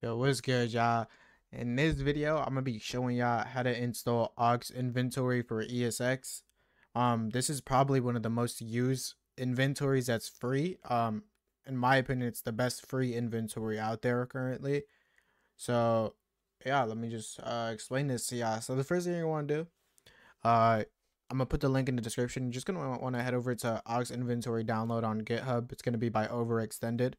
Yo, what's good, y'all? In this video, I'm gonna be showing y'all how to install Ox inventory for ESX. Um, this is probably one of the most used inventories that's free. Um, in my opinion, it's the best free inventory out there currently. So, yeah, let me just uh, explain this to y'all. So the first thing you want to do, uh, I'm gonna put the link in the description. You're just gonna want to head over to Ox inventory download on GitHub. It's gonna be by Overextended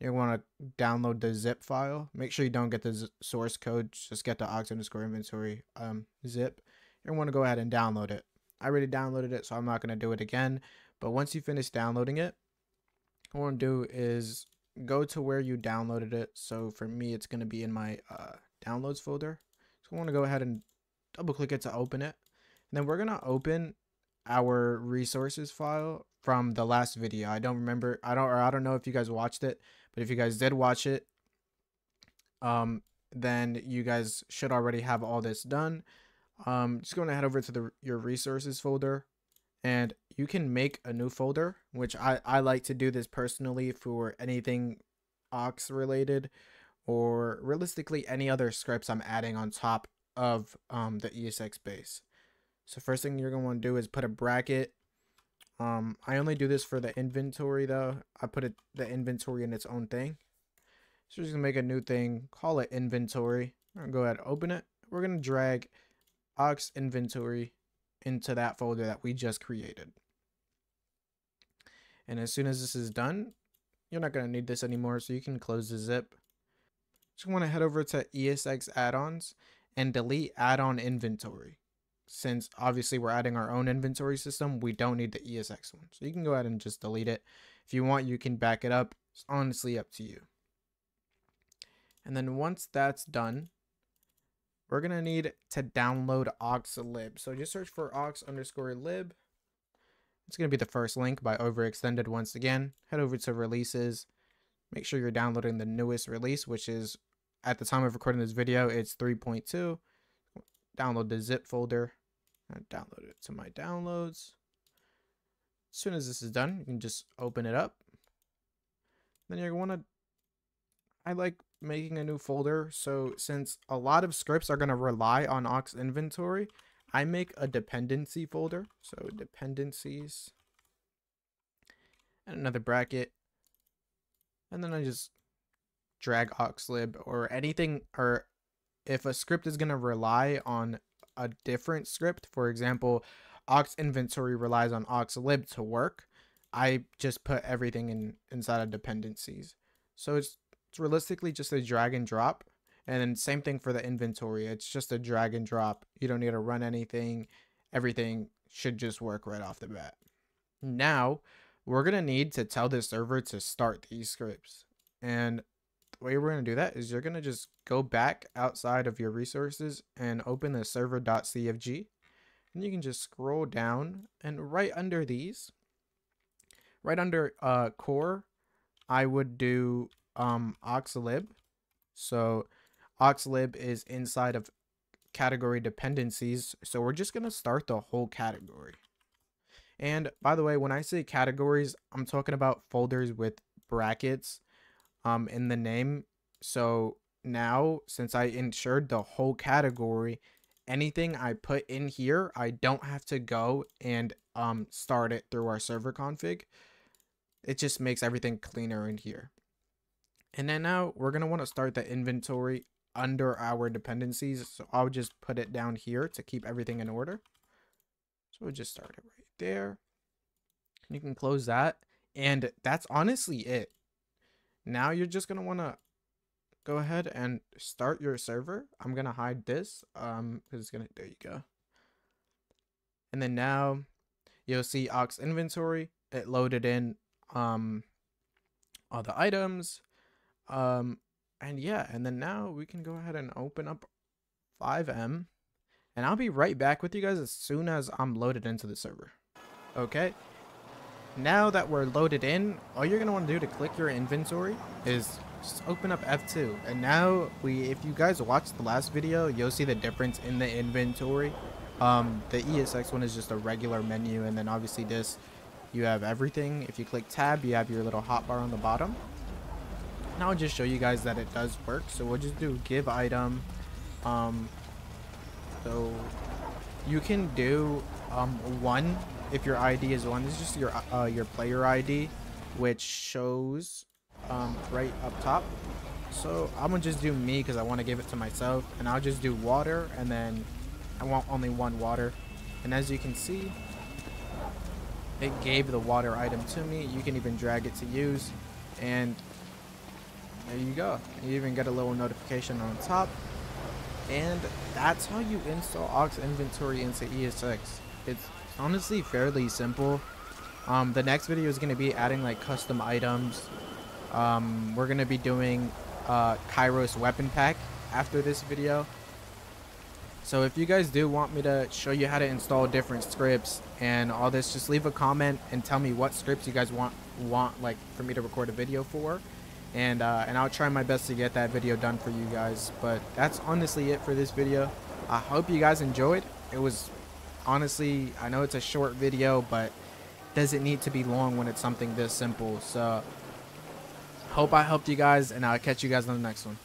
you want to download the zip file. Make sure you don't get the source code. Just get the ox underscore inventory um, zip. You want to go ahead and download it. I already downloaded it, so I'm not going to do it again. But once you finish downloading it, what I want to do is go to where you downloaded it. So for me, it's going to be in my uh, downloads folder. So I want to go ahead and double click it to open it. And then we're going to open our resources file from the last video. I don't remember. I don't or I don't know if you guys watched it, but if you guys did watch it, um, then you guys should already have all this done. Um, just going to head over to the your resources folder, and you can make a new folder, which I I like to do this personally for anything Ox related, or realistically any other scripts I'm adding on top of um the ESX base. So first thing you're gonna want to do is put a bracket um, I only do this for the inventory though. I put it the inventory in its own thing. So we're just gonna make a new thing, call it inventory. I'm go ahead open it. We're gonna drag ox inventory into that folder that we just created. And as soon as this is done, you're not gonna need this anymore, so you can close the zip. Just wanna head over to ESX add-ons and delete add-on inventory since obviously we're adding our own inventory system, we don't need the ESX one. So you can go ahead and just delete it. If you want, you can back it up. It's honestly up to you. And then once that's done, we're going to need to download oxlib. So just search for ox underscore lib. It's going to be the first link by overextended once again. Head over to releases. Make sure you're downloading the newest release, which is at the time of recording this video, it's 3.2 download the zip folder and download it to my downloads. As soon as this is done, you can just open it up. Then you're going to, I like making a new folder. So since a lot of scripts are going to rely on ox inventory, I make a dependency folder. So dependencies and another bracket. And then I just drag oxlib or anything or if a script is going to rely on a different script, for example, ox inventory relies on ox lib to work, I just put everything in inside of dependencies. So it's, it's realistically just a drag and drop. And then same thing for the inventory. It's just a drag and drop. You don't need to run anything. Everything should just work right off the bat. Now, we're going to need to tell the server to start these scripts. And way we're going to do that is you're going to just go back outside of your resources and open the server.cfg. And you can just scroll down and right under these, right under uh, core, I would do um, oxlib. So oxlib is inside of category dependencies. So we're just going to start the whole category. And by the way, when I say categories, I'm talking about folders with brackets um in the name. So now since I insured the whole category, anything I put in here, I don't have to go and um start it through our server config. It just makes everything cleaner in here. And then now we're going to want to start the inventory under our dependencies. So I'll just put it down here to keep everything in order. So we'll just start it right there. You can close that. And that's honestly it. Now you're just going to want to go ahead and start your server. I'm going to hide this um because it's going to there you go. And then now you'll see ox inventory. It loaded in um all the items. Um and yeah, and then now we can go ahead and open up FiveM. and I'll be right back with you guys as soon as I'm loaded into the server. Okay, now that we're loaded in, all you're going to want to do to click your inventory is just open up F2. And now, we, if you guys watched the last video, you'll see the difference in the inventory. Um, the ESX one is just a regular menu, and then obviously this, you have everything. If you click tab, you have your little hotbar on the bottom. and I'll just show you guys that it does work so we'll just do give item um so you can do um one if your ID is one. This is just your uh, your player ID, which shows um, right up top. So I'm gonna just do me because I want to give it to myself, and I'll just do water, and then I want only one water. And as you can see, it gave the water item to me. You can even drag it to use, and there you go. You even get a little notification on top. And that's how you install Ox Inventory into ESX. It's honestly fairly simple. Um, the next video is going to be adding like custom items. Um, we're going to be doing uh, Kairos weapon pack after this video. So if you guys do want me to show you how to install different scripts and all this, just leave a comment and tell me what scripts you guys want want like for me to record a video for. And, uh, and I'll try my best to get that video done for you guys. But that's honestly it for this video. I hope you guys enjoyed. It was honestly, I know it's a short video, but doesn't need to be long when it's something this simple. So, hope I helped you guys, and I'll catch you guys on the next one.